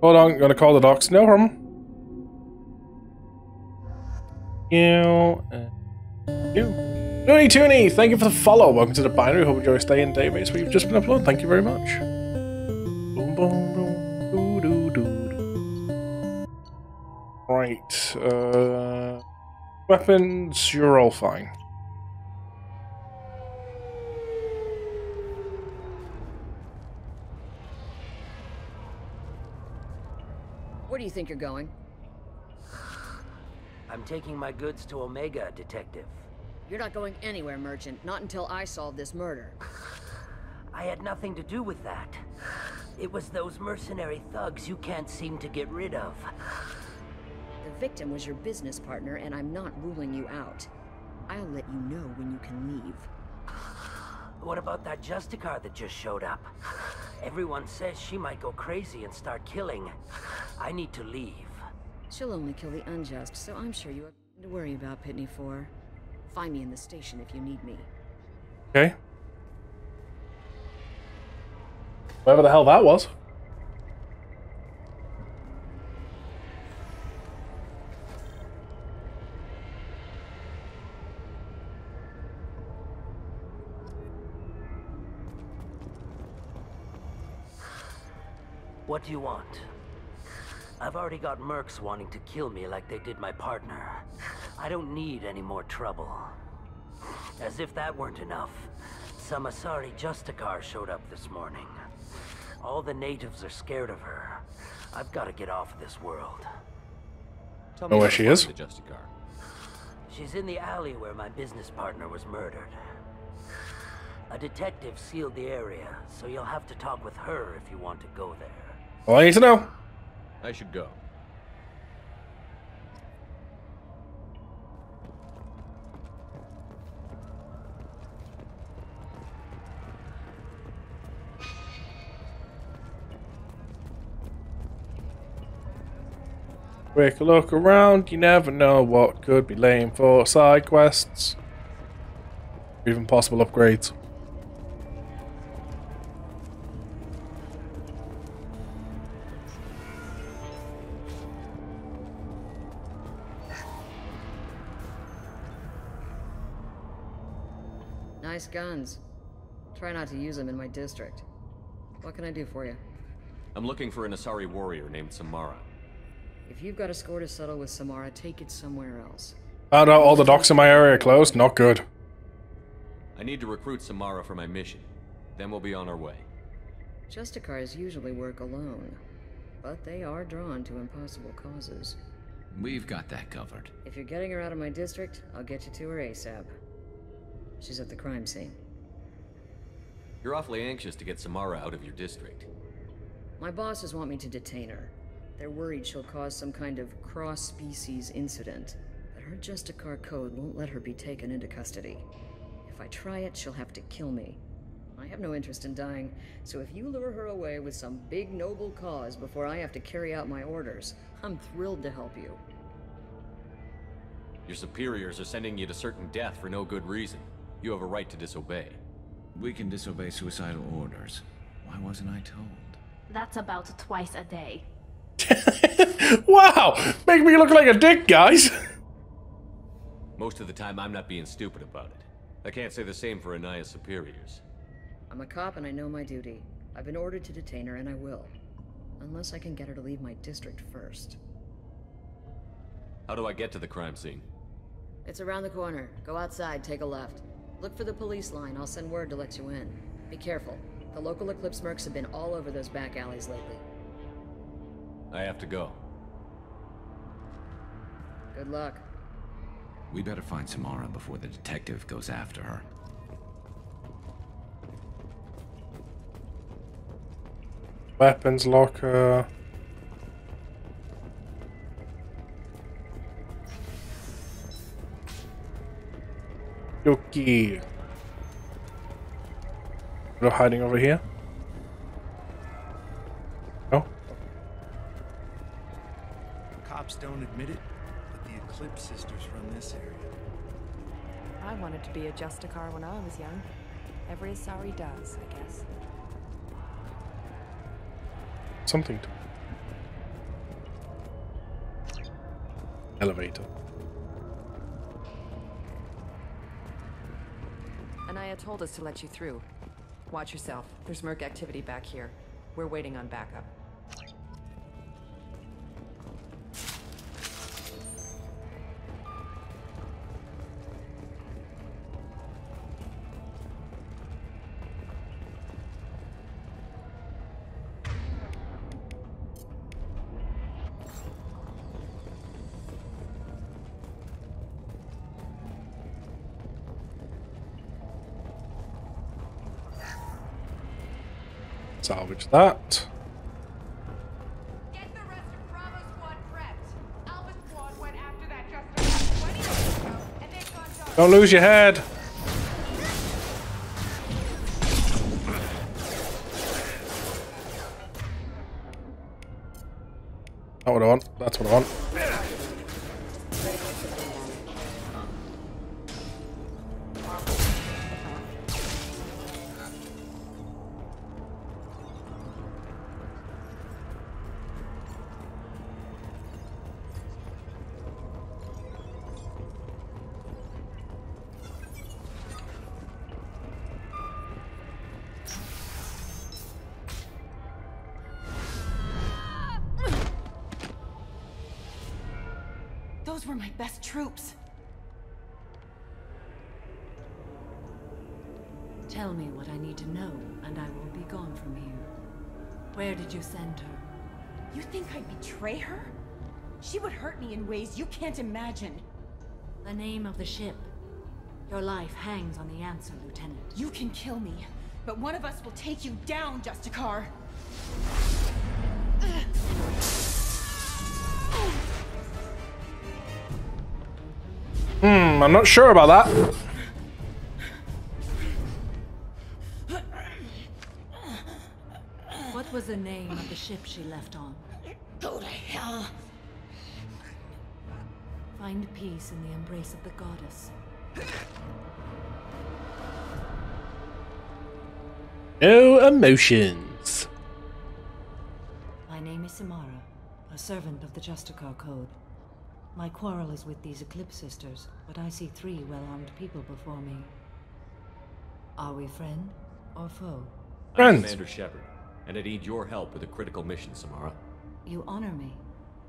Hold on, I'm gonna call the docs. No problem. You. You. Toony Toony, thank you for the follow. Welcome to the binary. Hope you enjoy staying database where you've just been uploaded. Thank you very much. Boom, boom, boom. Doo, doo, doo. Right. Uh, weapons, you're all fine. Where do you think you're going? I'm taking my goods to Omega, Detective. You're not going anywhere, Merchant. Not until I solve this murder. I had nothing to do with that. It was those mercenary thugs you can't seem to get rid of. The victim was your business partner, and I'm not ruling you out. I'll let you know when you can leave. What about that Justicar that just showed up? Everyone says she might go crazy and start killing. I need to leave. She'll only kill the unjust, so I'm sure you have nothing to worry about, Pitne For. Find me in the station if you need me. Okay. Whatever the hell that was. What do you want? I've already got mercs wanting to kill me like they did my partner. I don't need any more trouble. As if that weren't enough, some Asari Justicar showed up this morning. All the natives are scared of her. I've got to get off this world. Tell Know me oh, where she is? The Justicar. She's in the alley where my business partner was murdered. A detective sealed the area, so you'll have to talk with her if you want to go there. All I need to know. I should go. Quick look around, you never know what could be laying for side quests. Even possible upgrades. Nice guns. Try not to use them in my district. What can I do for you? I'm looking for an Asari warrior named Samara. If you've got a score to settle with Samara, take it somewhere else. Found no, all the docks in my area are closed. Not good. I need to recruit Samara for my mission. Then we'll be on our way. Justicars usually work alone, but they are drawn to impossible causes. We've got that covered. If you're getting her out of my district, I'll get you to her ASAP. She's at the crime scene. You're awfully anxious to get Samara out of your district. My bosses want me to detain her. They're worried she'll cause some kind of cross-species incident, but her Justicar code won't let her be taken into custody. If I try it, she'll have to kill me. I have no interest in dying, so if you lure her away with some big noble cause before I have to carry out my orders, I'm thrilled to help you. Your superiors are sending you to certain death for no good reason. You have a right to disobey. We can disobey suicidal orders. Why wasn't I told? That's about twice a day. wow! Make me look like a dick, guys! Most of the time, I'm not being stupid about it. I can't say the same for Anaya's superiors. I'm a cop and I know my duty. I've been ordered to detain her and I will. Unless I can get her to leave my district first. How do I get to the crime scene? It's around the corner. Go outside, take a left. Look for the police line. I'll send word to let you in. Be careful. The local Eclipse mercs have been all over those back alleys lately. I have to go. Good luck. We better find Samara before the detective goes after her. Weapons locker. Okay. We're hiding over here. No. Cops don't admit it, but the Eclipse sisters run this area. I wanted to be a Justicar when I was young. Every Asari does, I guess. Something to... Elevator. Anaya told us to let you through. Watch yourself. There's Merc activity back here. We're waiting on backup. They've gone. Don't lose your head. Not what I want. That's what I want. Those were my best troops. Tell me what I need to know, and I will be gone from here. Where did you send her? You think I'd betray her? She would hurt me in ways you can't imagine. The name of the ship. Your life hangs on the answer, Lieutenant. You can kill me, but one of us will take you down, Justicar. Hmm, I'm not sure about that. What was the name of the ship she left on? Go to hell. Find peace in the embrace of the goddess. No emotions. My name is Samara, a servant of the Justicar Code. My quarrel is with these Eclipse Sisters, but I see three well-armed people before me. Are we friend or foe? I'm Friends. Commander Shepard, and I need your help with a critical mission, Samara. You honor me,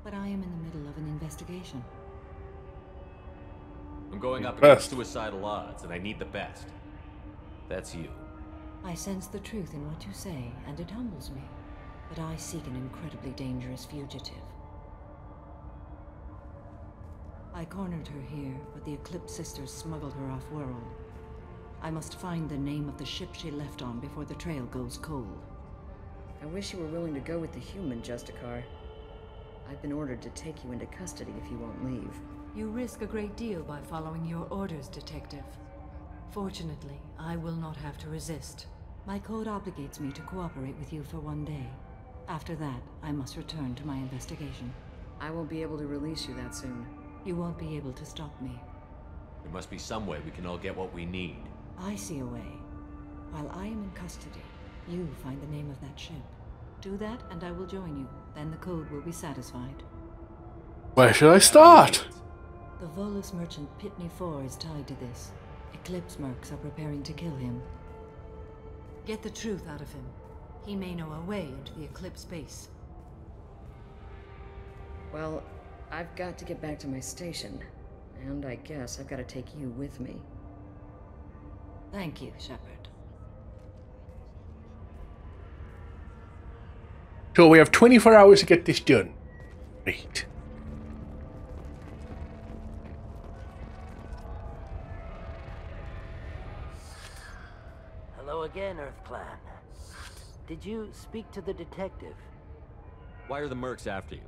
but I am in the middle of an investigation. I'm going up Best. against suicidal odds, and I need the best. That's you. I sense the truth in what you say, and it humbles me. But I seek an incredibly dangerous fugitive. I cornered her here, but the Eclipse Sisters smuggled her off-world. I must find the name of the ship she left on before the trail goes cold. I wish you were willing to go with the human, Justicar. I've been ordered to take you into custody if you won't leave. You risk a great deal by following your orders, Detective. Fortunately, I will not have to resist. My code obligates me to cooperate with you for one day. After that, I must return to my investigation. I won't be able to release you that soon. You won't be able to stop me. There must be some way we can all get what we need. I see a way. While I am in custody, you find the name of that ship. Do that, and I will join you. Then the code will be satisfied. Where should I start? The Volus merchant Pitne For is tied to this. Eclipse mercs are preparing to kill him. Get the truth out of him. He may know a way into the Eclipse base. Well, I've got to get back to my station. And I guess I've got to take you with me. Thank you, Shepard. So we have 24 hours to get this done. Right. Hello again, Earth Clan. Did you speak to the detective? Why are the mercs after you?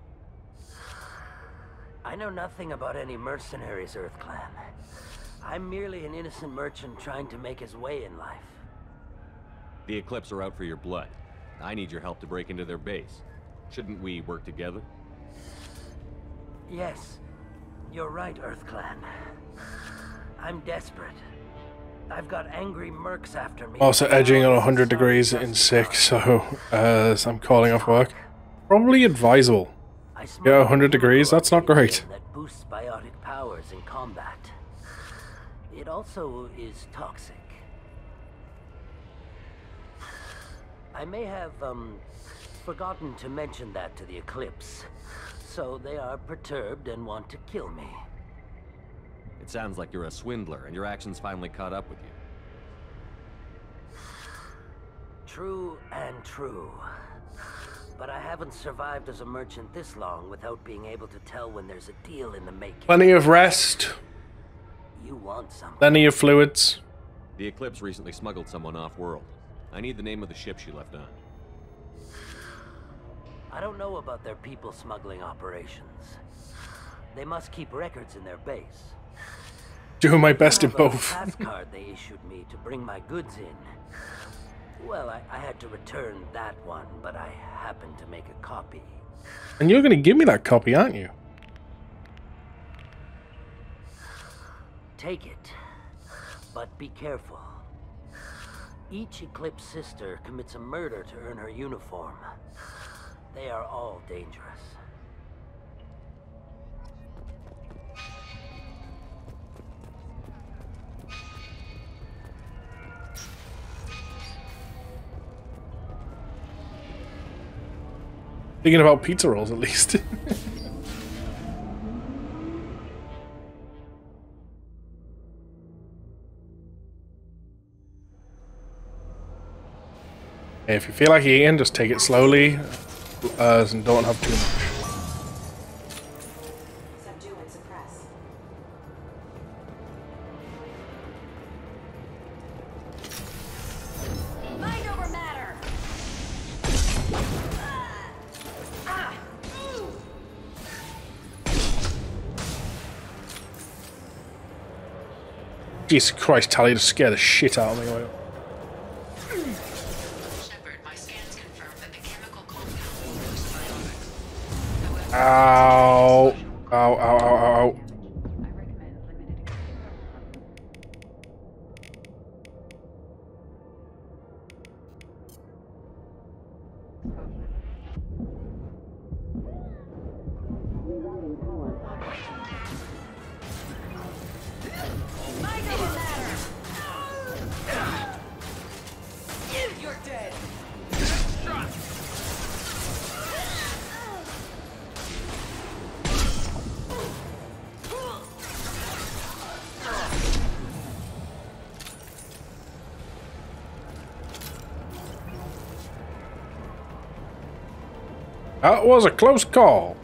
I know nothing about any mercenaries, Earth Clan. I'm merely an innocent merchant trying to make his way in life. The Eclipse are out for your blood. I need your help to break into their base. Shouldn't we work together? Yes, you're right, Earth Clan. I'm desperate. I've got angry mercs after me. Also edging on 100 degrees in sick, so uh, I'm calling off work. Probably advisable. I I Yeah, smuggled 100 degrees, that's not great. That boosts biotic powers in combat. It also is toxic. I may have, um, forgotten to mention that to the Eclipse. So they are perturbed and want to kill me. It sounds like you're a swindler, and your actions finally caught up with you. True and true. But I haven't survived as a merchant this long without being able to tell when there's a deal in the making. Plenty of rest, You want something. plenty of fluids. The Eclipse recently smuggled someone off-world. I need the name of the ship she left on. I don't know about their people smuggling operations. They must keep records in their base. Do my best in Have a both. pass card they issued me to bring my goods in. Well, I, I had to return that one, but I happened to make a copy. And you're going to give me that copy, aren't you? Take it, but be careful. Each Eclipse sister commits a murder to earn her uniform. They are all dangerous. Thinking about pizza rolls, at least. if you feel like eating, just take it slowly, uh, and don't have too much. Jesus Christ, Tali to scare the shit out of me. That was a close call.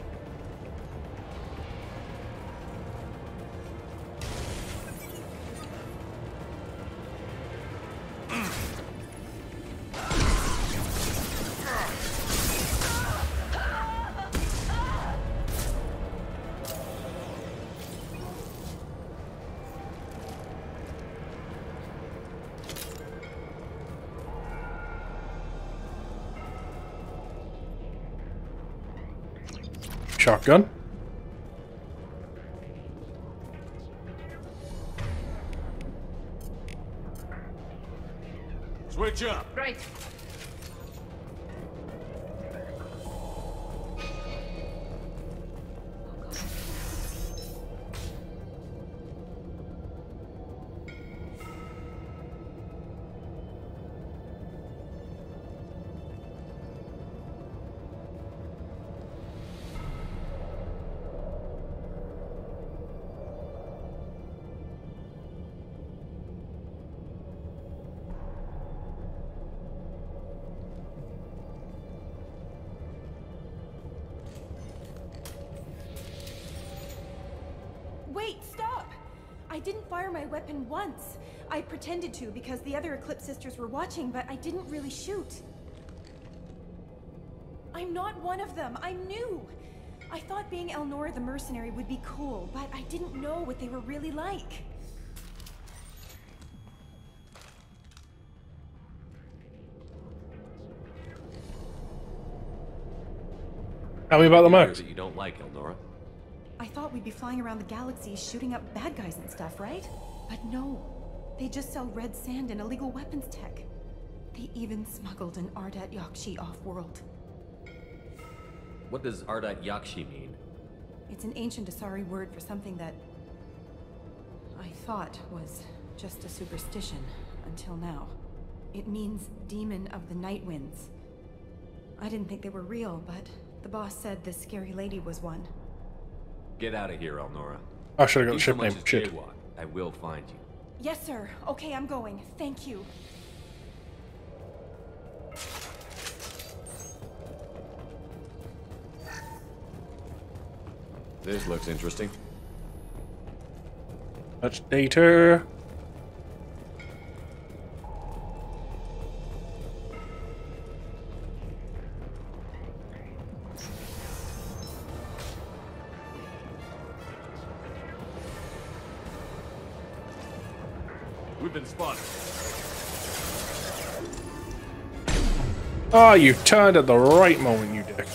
Shotgun. Switch up! Right. Wait, stop! I didn't fire my weapon once. I pretended to because the other Eclipse sisters were watching, but I didn't really shoot. I'm not one of them. I'm new. I thought being Elnora the mercenary would be cool, but I didn't know what they were really like. Tell me about the Clear that you don't like Eldora. I thought we'd be flying around the galaxy shooting up bad guys and stuff, right? But no. They just sell red sand and illegal weapons tech. They even smuggled an Ardat Yakshi off-world. What does Ardat Yakshi mean? It's an ancient Asari word for something that I thought was just a superstition until now. It means demon of the night winds. I didn't think they were real, but the boss said this scary lady was one. Get out of here, Elnora. Oh, I should have got the ship so name. as Shit. jaywalk. I will find you. Yes, sir. Okay, I'm going. Thank you. This looks interesting. Much data. Oh, you turned at the right moment, you dick.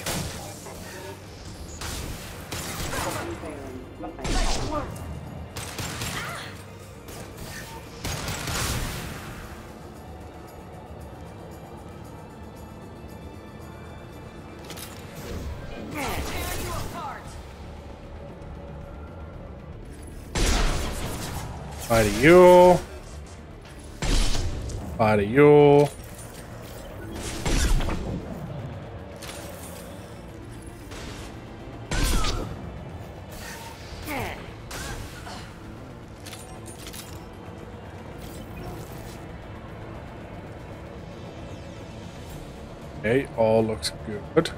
Bye to you. Bye to you. All looks good.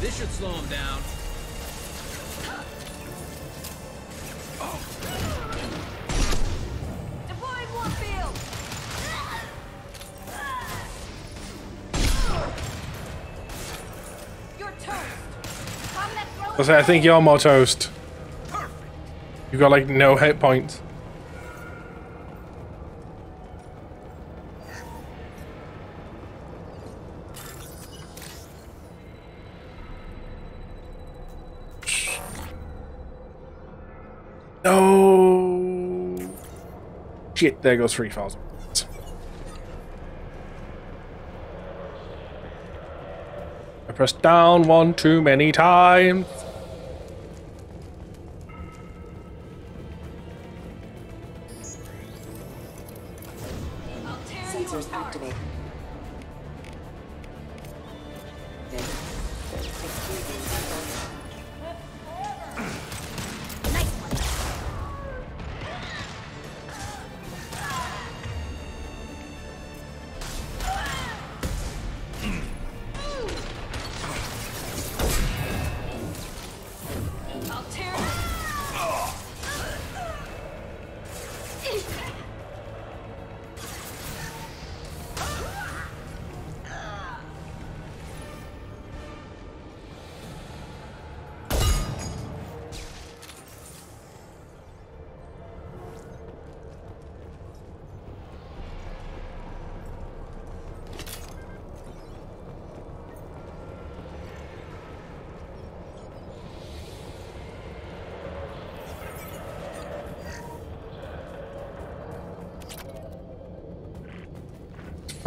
This should slow him down. Deploying Warfield! You're toast! Combat throw I say, I think you're more toast. You got like no hit points. No. Shit, there goes 3,000. I pressed down one too many times.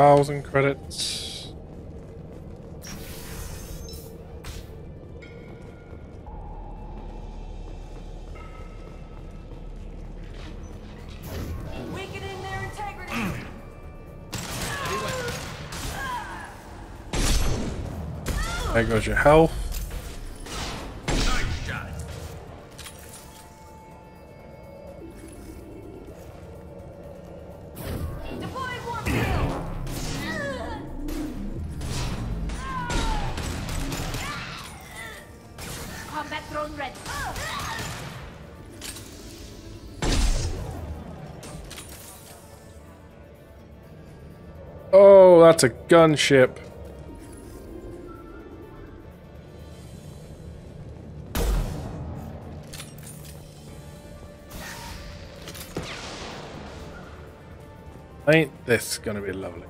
Thousand credits. There goes your health. Oh, that's a gunship. Ain't this gonna be lovely?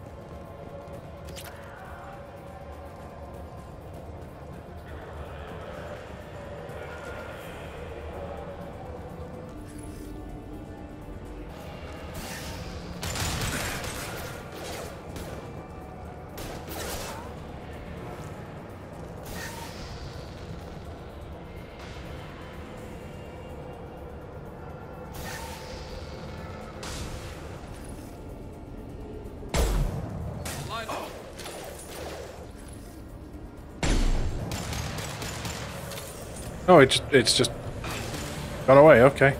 Oh, it's it's just gone away. Okay.